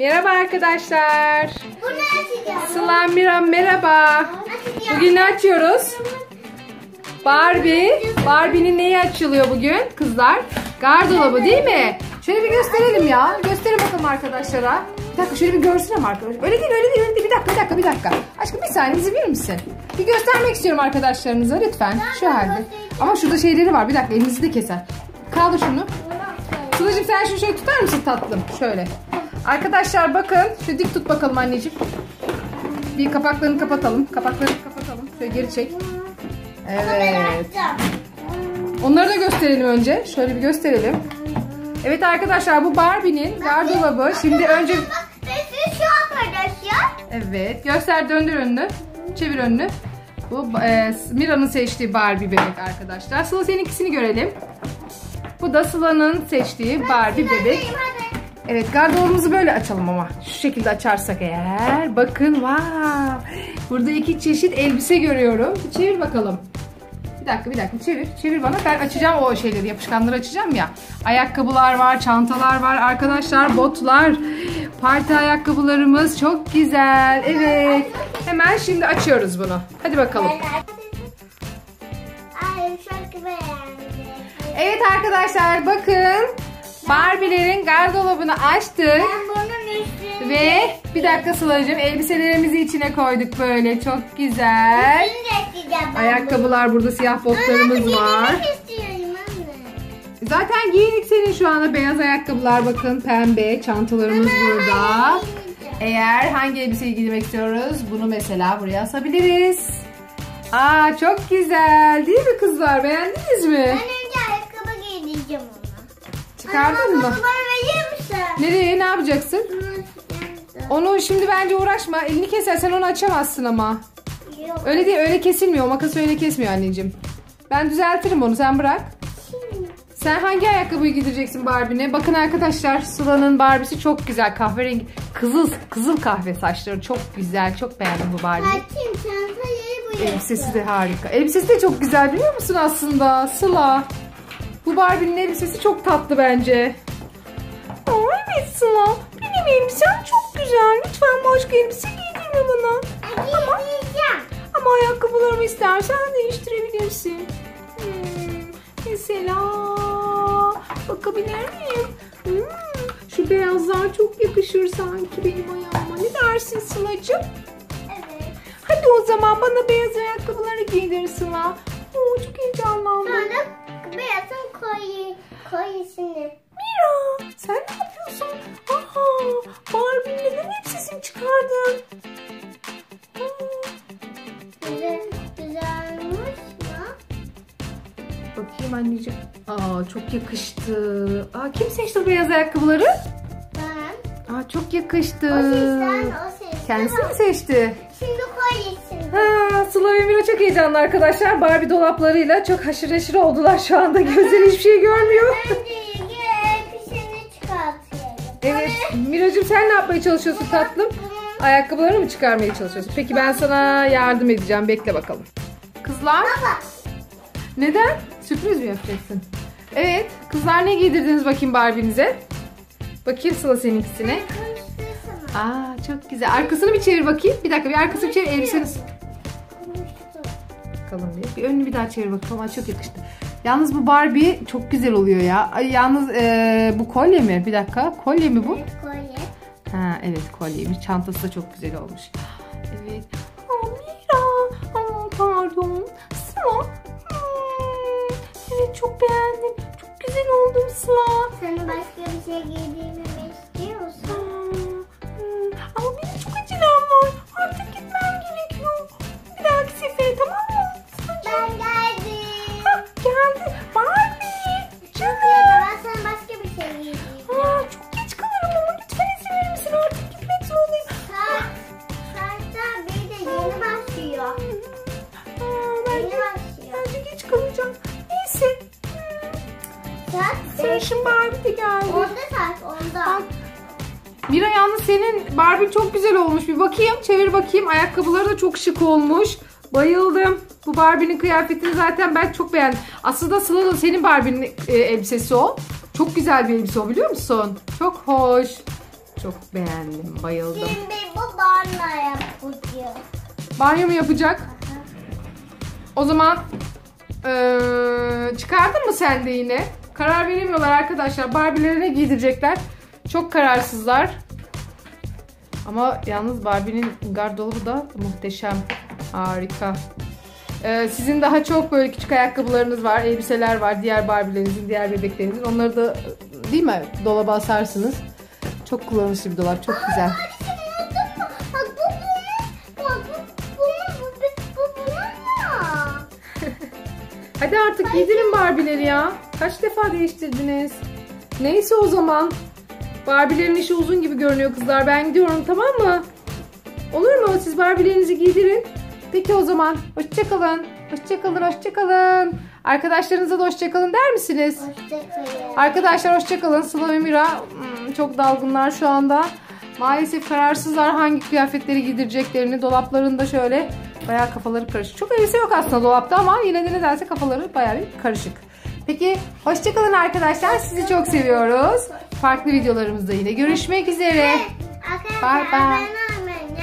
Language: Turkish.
Merhaba arkadaşlar. Bunu açacağım. Sıla merhaba. Açacağım. Bugün ne açıyoruz? Barbie. Barbie'nin neyi açılıyor bugün kızlar? Gardolabı değil mi? Şöyle bir gösterelim ya. Gösterin bakalım arkadaşlara. Bir dakika şöyle bir görsün ama arkadaşlar. Öyle değil öyle değil öyle değil. Bir dakika bir dakika bir dakika. Aşkım bir saniye izin verir misin? Bir göstermek istiyorum arkadaşlarınıza lütfen. Şu halde. Ama şurada şeyleri var. Bir dakika elinizi de keser. Kaldır şunu. Sıla'cığım sen şunu şöyle tutar mısın tatlım? Şöyle. Arkadaşlar bakın. Şu dik tut bakalım anneciğim. Bir kapaklarını kapatalım. Kapaklarını kapatalım. Şöyle geri çek. Evet. Onları da gösterelim önce. Şöyle bir gösterelim. Evet arkadaşlar bu Barbie'nin gardırobı. Şimdi önce... Evet. Göster döndür önünü. Çevir önünü. Bu e, Mira'nın seçtiği Barbie bebek arkadaşlar. Sıla seninkisini görelim. Bu da Sıla'nın seçtiği Barbie bebek. Evet gardırobumuzu böyle açalım ama. Şu şekilde açarsak eğer. Bakın wow. Burada iki çeşit elbise görüyorum. Çevir bakalım. Bir dakika bir dakika çevir. Çevir bana. Ben açacağım o şeyleri. Yapışkanları açacağım ya. Ayakkabılar var, çantalar var. Arkadaşlar botlar. Parti ayakkabılarımız çok güzel. Evet. Hemen şimdi açıyoruz bunu. Hadi bakalım. Evet arkadaşlar bakın. Barbie'lerin gardırobunu açtık. Ben bunun üstüne Ve bir dakika Sıla'cığım elbiselerimizi içine koyduk böyle çok güzel. Ben Ayakkabılar burada siyah botlarımız var. Zaten giydik senin şu anda beyaz ayakkabılar bakın pembe çantalarımız burada. Eğer hangi elbiseyi giymek istiyoruz bunu mesela buraya asabiliriz. Aa çok güzel değil mi kızlar beğendiniz Ben mi? ona. Çıkardın mı? Bana verir misin? Nereye ne yapacaksın? Onu şimdi bence uğraşma elini keser sen onu açamazsın ama. Yok. Öyle değil öyle kesilmiyor. O makas öyle kesmiyor anneciğim. Ben düzeltirim onu sen bırak. Sen hangi ayakkabıyı giydireceksin Barbie'ne? Bakın arkadaşlar Sıla'nın Barbie'si çok güzel. Kahverengi kızıl kızıl kahve saçları çok güzel. Çok beğendim bu Barbie. Açayım çantayı bu Elbisesi de harika. Elbisesi de çok güzel biliyor musun aslında Sıla? Bu Barbie'nin elbisesi çok tatlı bence. Aa, evet Sıla. Benim elbisem çok güzel. Lütfen başka elbise giydirme bana. Giydireceğim. Ama ayakkabılarımı istersen değiştirebilirsin. Hmm, mesela bakabilir miyim? Hmm, şu beyazlar çok yakışır sanki benim ayağıma. Ne dersin Sıla'cığım? Evet. Hadi o zaman bana beyaz ayakkabıları giydir Sıla. Oo, çok heyecanlandım. Sonra beyazın koyu, koyusunu. Mira sen ne yapıyorsun? Aha Barbie'nin neden elbisesini çıkardın? Aa, Güzel, güzelmiş mi? Bakayım anneciğim. Aa çok yakıştı. Aa kim seçti bu beyaz ayakkabıları? Ben. Aa çok yakıştı. O seçten o seçti. Kendisi mi seçti? Ha, Sıla ve Mira çok heyecanlı arkadaşlar. Barbie dolaplarıyla çok haşır neşir oldular şu anda. Gözleri hiçbir şey görmüyor. Önce elbiseni çıkartıyorum. Evet. Miracığım sen ne yapmaya çalışıyorsun tatlım? Ayakkabılarını mı çıkarmaya çalışıyorsun? Peki ben sana yardım edeceğim. Bekle bakalım. Kızlar Baba. neden? Sürpriz mi yapacaksın? Evet. Kızlar ne giydirdiniz bakayım Barbie'nize? Bakayım Sıla seninkisine. Aa çok güzel. Arkasını bir çevir bakayım. Bir dakika bir arkasını bir çevir. Elbiseniz. Bakalım bir. Bir önünü bir daha çevir bakalım. Aa, çok yakıştı. Yalnız bu Barbie çok güzel oluyor ya. Ay, yalnız eee, bu kolye mi? Bir dakika. Kolye mi bu? Kolye. Ha evet kolyeymiş. Çantası da çok güzel olmuş. Evet. Aa, Mira. Aa, pardon. Sıla. Hmm, Evet çok beğendim. Çok güzel oldum Sıla. Sen başka bir şey giydirmemi Sarışın Barbie de geldi. Onda saat onda. Bak. Mira yalnız senin Barbie çok güzel olmuş. Bir bakayım, çevir bakayım. Ayakkabıları da çok şık olmuş. Bayıldım. Bu Barbie'nin kıyafetini zaten ben çok beğendim. Aslında Sıla da senin Barbie'nin e, elbisesi o. Çok güzel bir elbise o biliyor musun? Çok hoş. Çok beğendim. Bayıldım. Şimdi bu bana yapıyor. Banyo mu yapacak? O zaman eee, çıkardın mı sen de yine? Karar veremiyorlar arkadaşlar. Barbie'lerine giydirecekler. Çok kararsızlar. Ama yalnız Barbie'nin gardırobı da muhteşem. Harika. Ee, sizin daha çok böyle küçük ayakkabılarınız var, elbiseler var. Diğer Barbie'lerinizin, diğer bebeklerinizin. Onları da değil mi? Dolaba asarsınız. Çok kullanışlı bir dolap. Çok güzel. Hadi artık giydirin Barbie'leri ya. Kaç defa değiştirdiniz? Neyse o zaman. Barbie'lerin işi uzun gibi görünüyor kızlar. Ben gidiyorum tamam mı? Olur mu? Siz Barbie'lerinizi giydirin. Peki o zaman. Hoşçakalın. Hoşçakalın, hoşçakalın. Arkadaşlarınıza da hoşçakalın der misiniz? Hoşçakalın. Arkadaşlar hoşçakalın. Sıla ve Mira hmm, çok dalgınlar şu anda. Maalesef kararsızlar hangi kıyafetleri giydireceklerini. Dolaplarında şöyle bayağı kafaları karışık. Çok elbise yok aslında dolapta ama yine de nedense kafaları bayağı bir karışık. Peki hoşçakalın arkadaşlar. Sizi çok seviyoruz. Farklı videolarımızda yine görüşmek üzere. Bye bye. abone olmayı,